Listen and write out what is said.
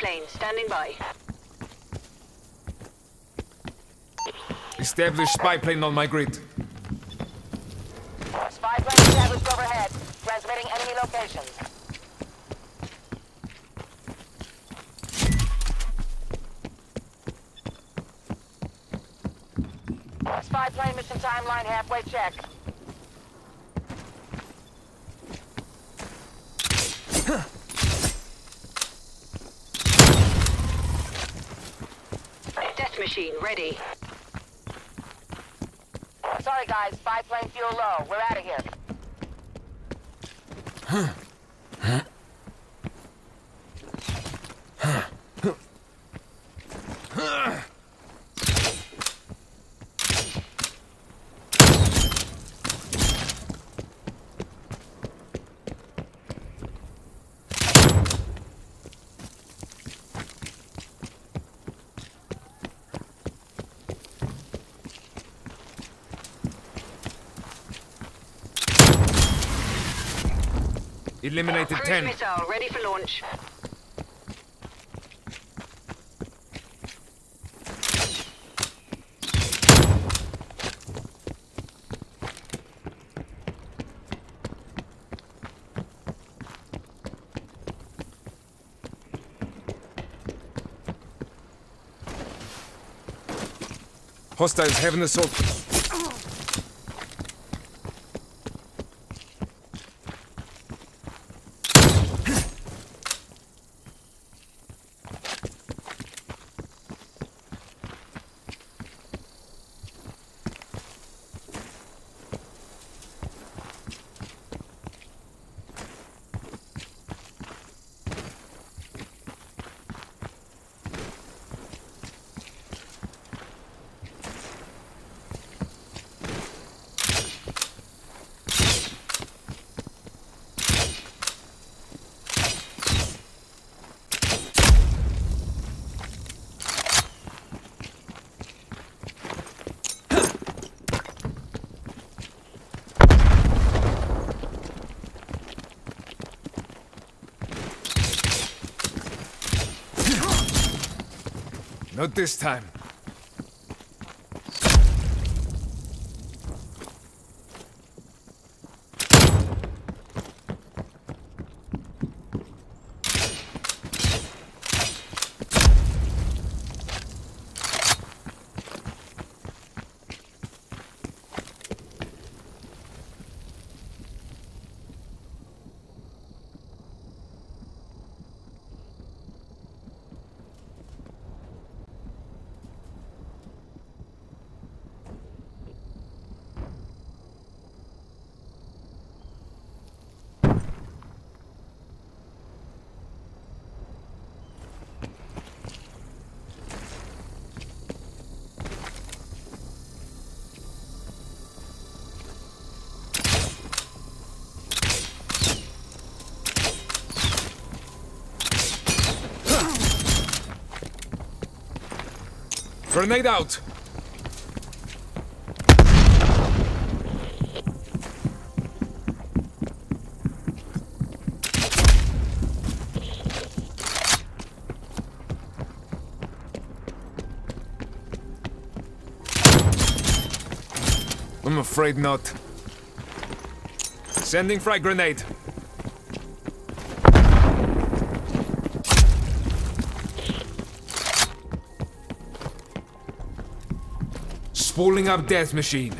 plane, standing by. Establish spy plane on my grid. Spy plane established overhead. Transmitting enemy locations. Spy plane mission timeline halfway check. Death machine, ready. Sorry guys, spy plane fuel low. We're out of here. Eliminated Cruise 10. missile, ready for launch. Hostiles have an assault. Not this time. Grenade out! I'm afraid not. Sending frag grenade. Spooling up death machine.